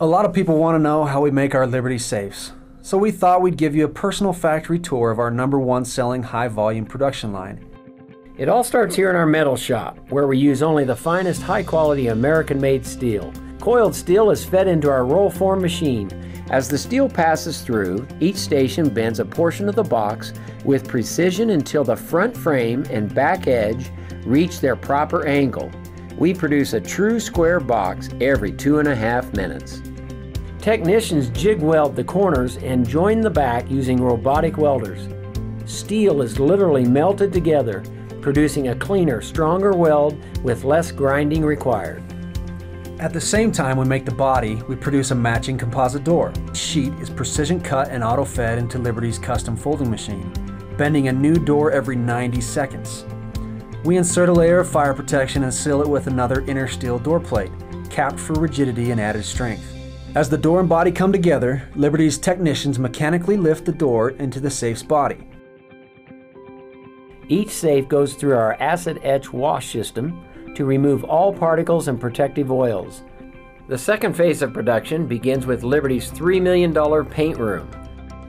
A lot of people want to know how we make our Liberty safes, so we thought we'd give you a personal factory tour of our number one selling high volume production line. It all starts here in our metal shop, where we use only the finest high quality American made steel. Coiled steel is fed into our roll form machine. As the steel passes through, each station bends a portion of the box with precision until the front frame and back edge reach their proper angle. We produce a true square box every two and a half minutes. Technicians jig weld the corners and join the back using robotic welders. Steel is literally melted together, producing a cleaner, stronger weld with less grinding required. At the same time we make the body, we produce a matching composite door. Sheet is precision cut and auto fed into Liberty's custom folding machine, bending a new door every 90 seconds. We insert a layer of fire protection and seal it with another inner steel door plate, capped for rigidity and added strength. As the door and body come together, Liberty's technicians mechanically lift the door into the safe's body. Each safe goes through our acid etch wash system to remove all particles and protective oils. The second phase of production begins with Liberty's $3 million paint room.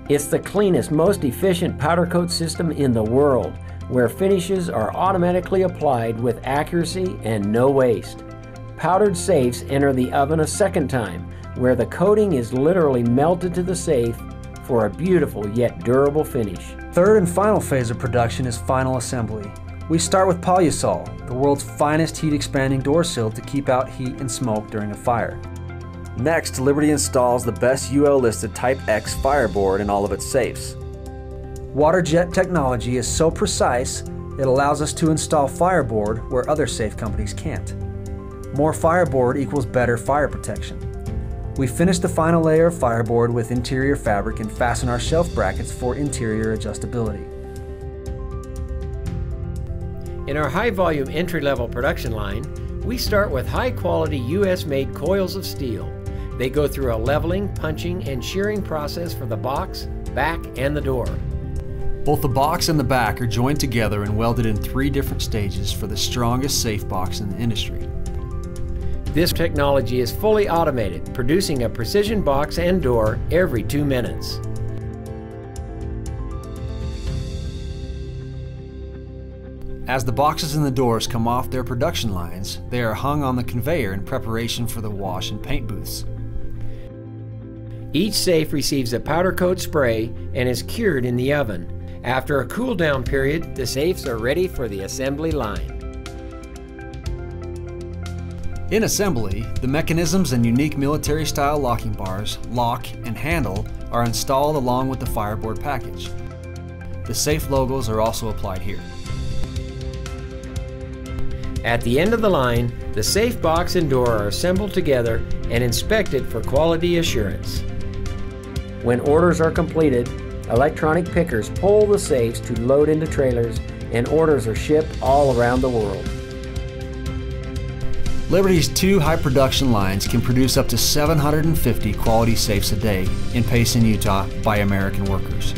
It's the cleanest, most efficient powder coat system in the world, where finishes are automatically applied with accuracy and no waste. Powdered safes enter the oven a second time, where the coating is literally melted to the safe for a beautiful yet durable finish. Third and final phase of production is final assembly. We start with Palusol, the world's finest heat expanding door seal to keep out heat and smoke during a fire. Next, Liberty installs the best UL listed Type X fireboard in all of its safes. Water jet technology is so precise, it allows us to install fireboard where other safe companies can't. More fireboard equals better fire protection. We finish the final layer of fireboard with interior fabric and fasten our shelf brackets for interior adjustability. In our high volume entry level production line, we start with high quality US made coils of steel. They go through a leveling, punching, and shearing process for the box, back, and the door. Both the box and the back are joined together and welded in three different stages for the strongest safe box in the industry. This technology is fully automated, producing a precision box and door every two minutes. As the boxes and the doors come off their production lines, they are hung on the conveyor in preparation for the wash and paint booths. Each safe receives a powder coat spray and is cured in the oven. After a cool down period, the safes are ready for the assembly line. In assembly, the mechanisms and unique military style locking bars, lock, and handle are installed along with the fireboard package. The safe logos are also applied here. At the end of the line, the safe box and door are assembled together and inspected for quality assurance. When orders are completed, electronic pickers pull the safes to load into trailers and orders are shipped all around the world. Liberty's two high production lines can produce up to 750 quality safes a day in Payson, Utah by American workers.